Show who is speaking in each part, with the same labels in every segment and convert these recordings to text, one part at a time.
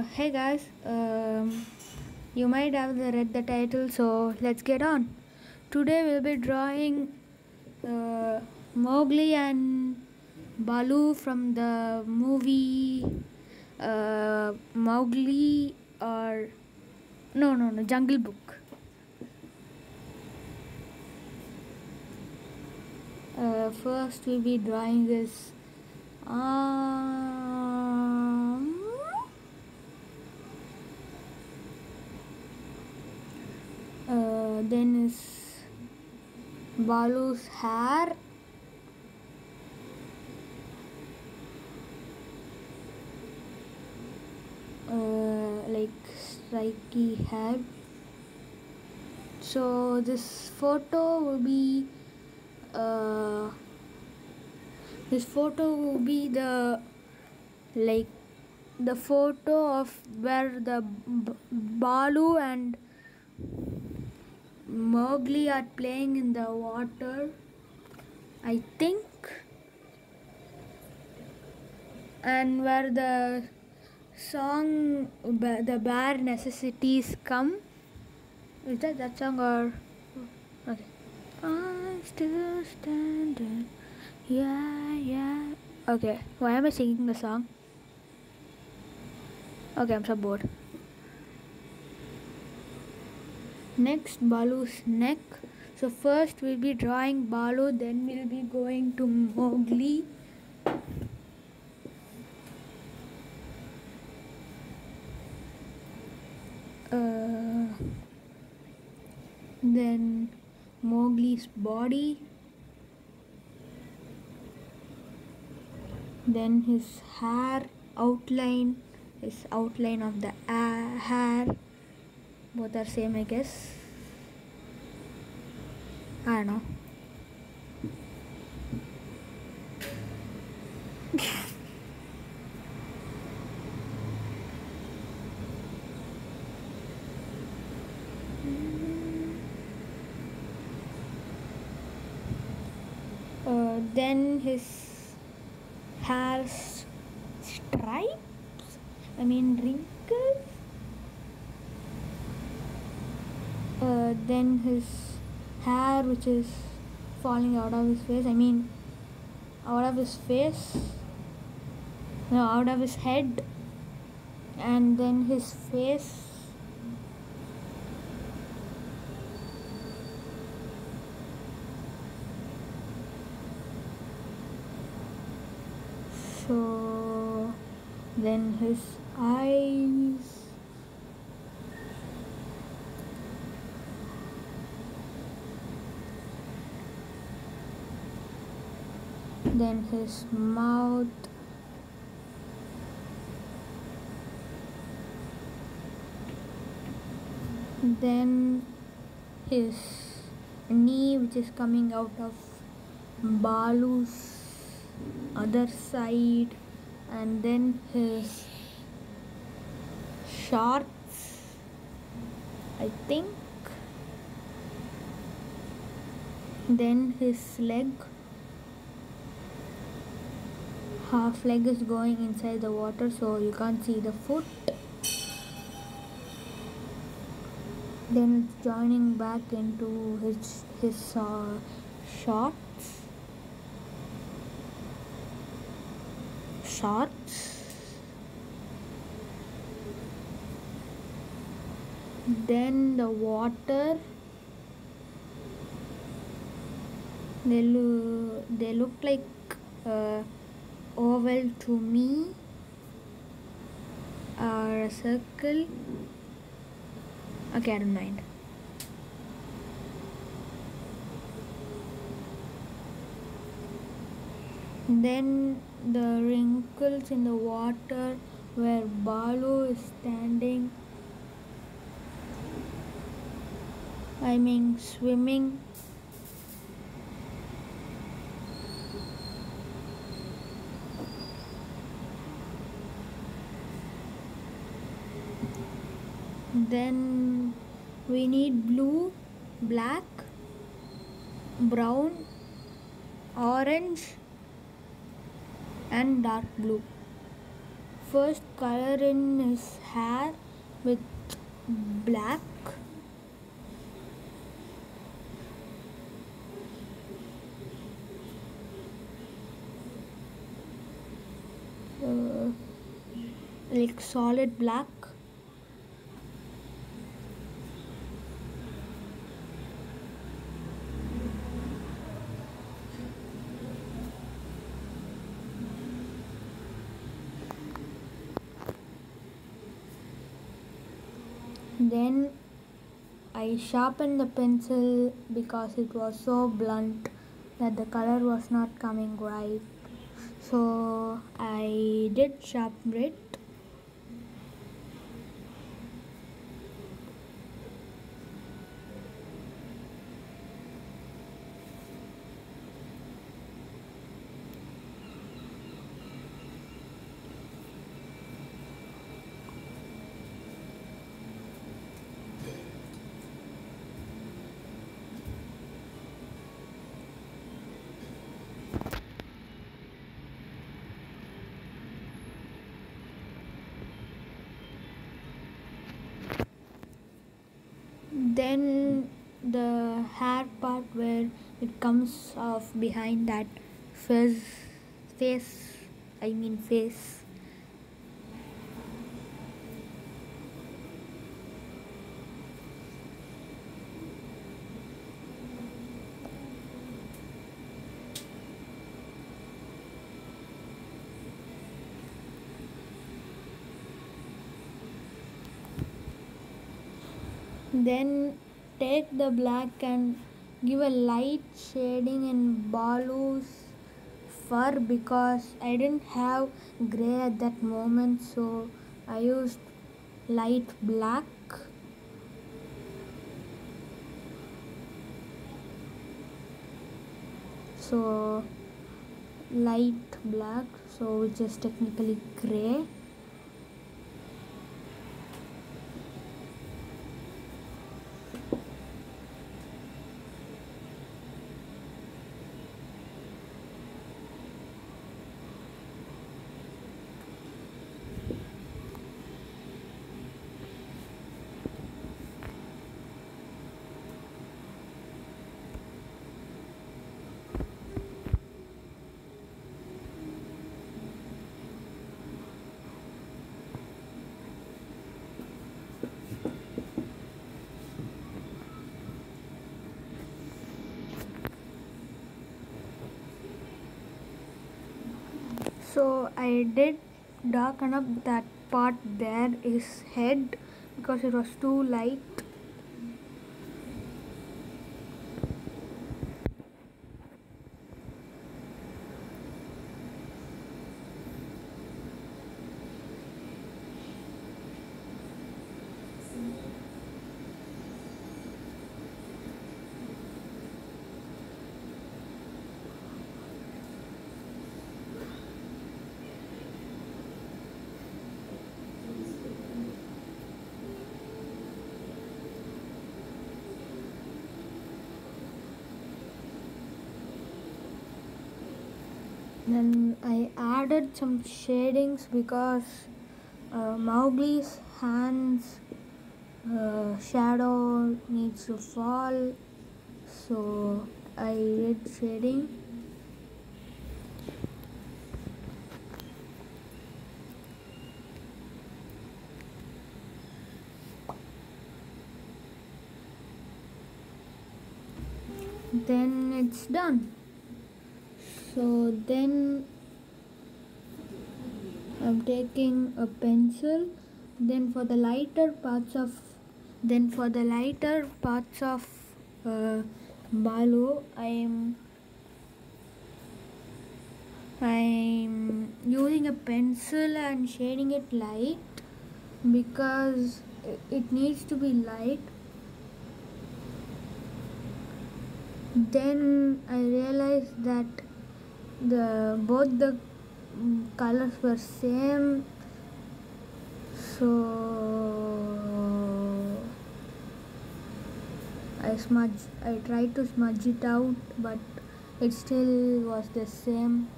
Speaker 1: Uh, hey guys, um, you might have read the title, so let's get on. Today we'll be drawing uh, Mowgli and Baloo from the movie uh, Mowgli or no, no, no, Jungle Book. Uh, first, we'll be drawing this. Um, uh, then is Baloo's hair. Uh, like striky head. So this photo will be uh, this photo will be the like the photo of where the Baloo and Mowgli are playing in the water. I think, and where the song the bare necessities come. Is that that song or okay? I'm still standing. Yeah, yeah. Okay, why am I singing the song? Okay, I'm so bored. Next, Baloo's neck. So first we'll be drawing Baloo, then we'll be going to Mowgli. Uh, then Mowgli's body. Then his hair outline, his outline of the hair. Both are same, I guess. Know. Uh, then his hair stripes. I mean wrinkles. Uh, then his hair, which is falling out of his face. I mean, out of his face. No, out of his head. And then his face. So then his eyes. Then his mouth. Then his knee, which is coming out of Baloo's other side, and then his shorts, I think. Then his leg, half leg is going inside the water, so you can't see the foot. Then it's joining back into his his uh, shorts. Shorts. Then the water. They look they look like uh, oval to me or a circle. Okay, I don't mind. Then the wrinkles in the water where Baloo is standing. I mean, swimming. Then we need blue, black, brown, orange, and dark blue. First color in his hair with black uh, like solid black then I sharpened the pencil because it was so blunt that the color was not coming right. So I did sharpen it then the hair part where it comes off behind that face face i mean face then take the black and give a light shading in Baloo's fur because I didn't have gray at that moment so I used light black. So light black so which is technically gray so I did darken up that part there his head because it was too light then I added some shadings because uh, Mowgli's hands uh, shadow needs to fall. So I did shading. Then it's done so then I'm taking a pencil then for the lighter parts of then for the lighter parts of uh, Baloo I am I'm using a pencil and shading it light because it needs to be light. Then I realized that the both the colors were same. So I smudge I tried to smudge it out but it still was the same.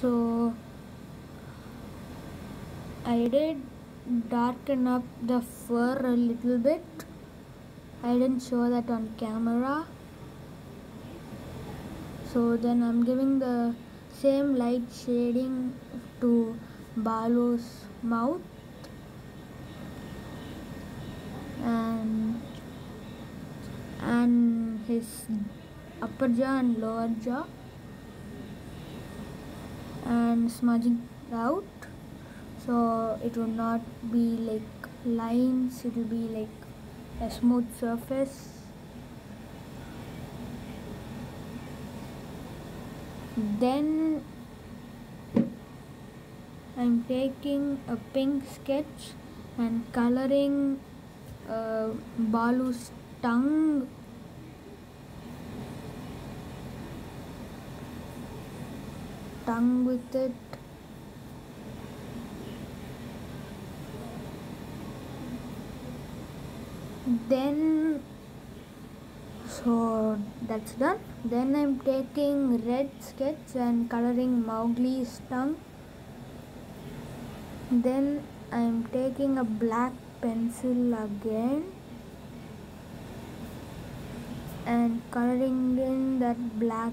Speaker 1: So I did darken up the fur a little bit. I didn't show that on camera. So then I'm giving the same light shading to Baloo's mouth. And and his upper jaw and lower jaw. And smudging out so it will not be like lines it will be like a smooth surface. Then I'm taking a pink sketch and coloring uh, Baloo's tongue. Tongue with it then so that's done then i'm taking red sketch and coloring mowgli's tongue then i'm taking a black pencil again and coloring in that black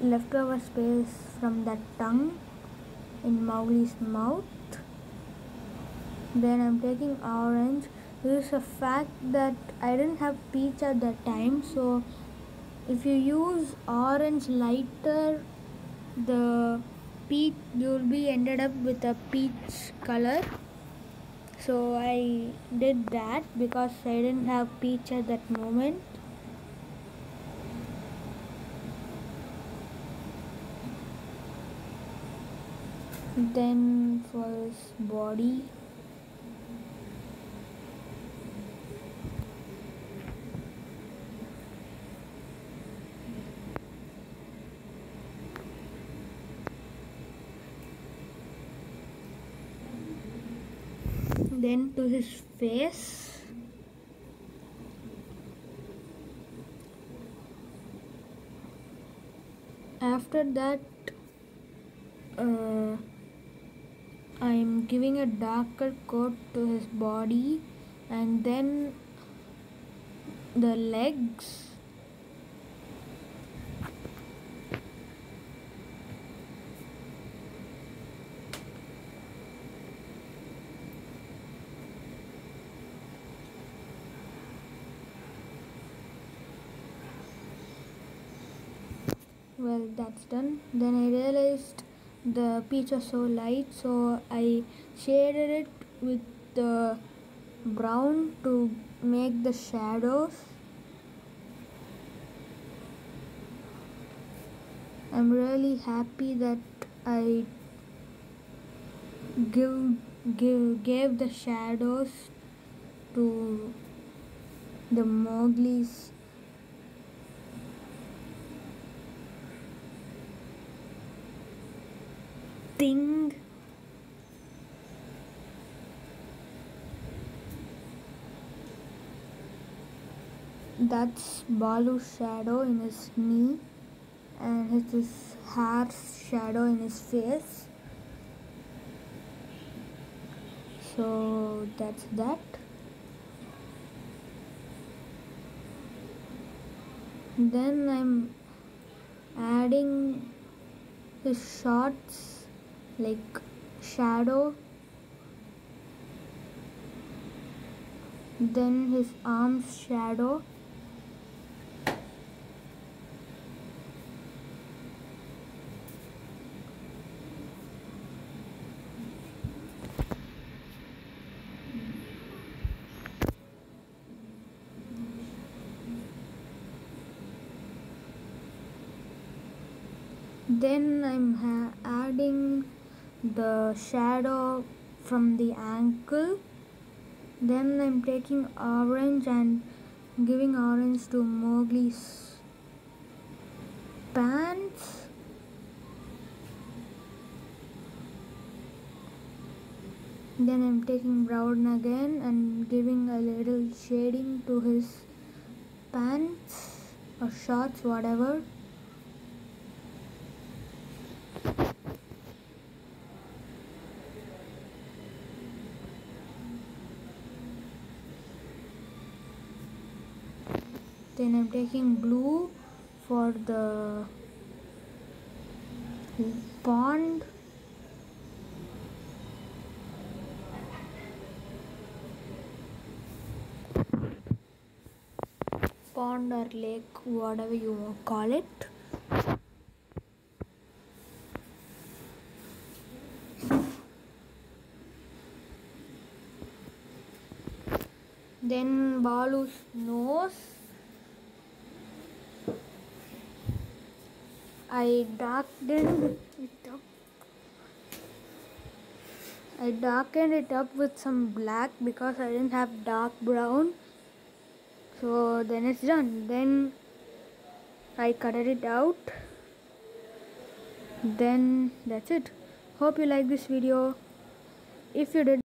Speaker 1: leftover space from that tongue in Mowgli's mouth. Then I'm taking orange. Is a fact that I didn't have peach at that time, so if you use orange lighter, the peach you'll be ended up with a peach color. So I did that because I didn't have peach at that moment. then for his body then to his face. After that uh, I'm giving a darker coat to his body and then the legs that's done. Then I realized the peach was so light so I shaded it with the brown to make the shadows. I'm really happy that I give, give gave the shadows to the Mowgli's thing that's Baloo's shadow in his knee and it's his hair's shadow in his face. So that's that. Then I'm adding his shots like shadow then his arms shadow then I'm adding the shadow from the ankle. Then I'm taking orange and giving orange to Mowgli's pants. Then I'm taking brown again and giving a little shading to his pants or shorts whatever then I'm taking blue for the pond pond or lake whatever you call it. Then Baloo's nose I darkened it up. I darkened it up with some black because I didn't have dark brown. So then it's done. Then I cutted it out. Then that's it. Hope you like this video. If you did